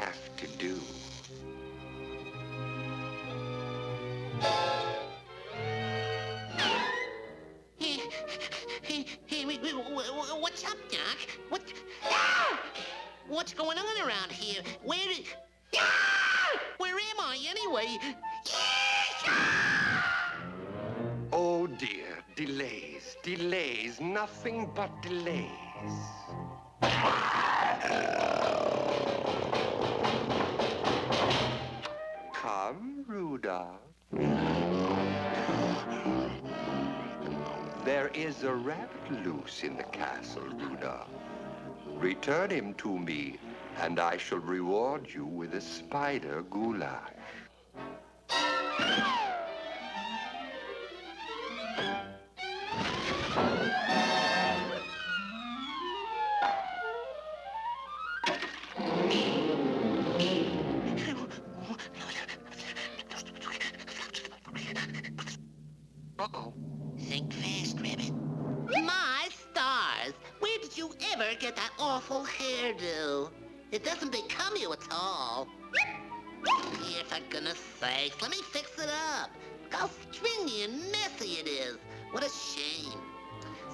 have to do. Hey, hey, hey, wait, wait, wh- wh- what's up, Doc? What? Ah! What's going on around here? Where did? Ah! Where am I anyway? Oh dear, delays, delays, nothing but delays. There is a rabbit loose in the castle, Rudolph. Return him to me, and I shall reward you with a spider goulash. Uh-oh. Think fast, Rabbit. My stars! Where did you ever get that awful hairdo? It doesn't become you at all. Here, for goodness sakes, let me fix it up. Look how stringy and messy it is. What a shame.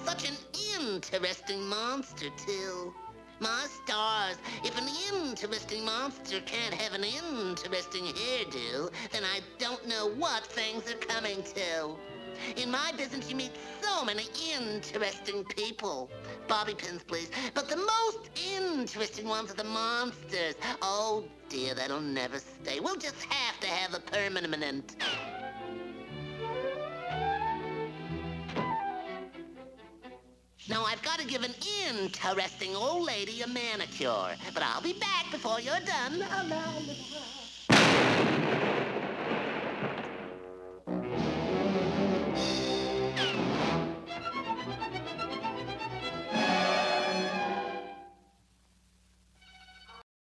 Such an interesting monster, too. My stars, if an interesting monster can't have an interesting hairdo, then I don't know what things are coming to. In my business, you meet so many interesting people. Bobby pins, please. But the most interesting ones are the monsters. Oh, dear, that'll never stay. We'll just have to have a permanent. Now, I've got to give an interesting old lady a manicure. But I'll be back before you're done.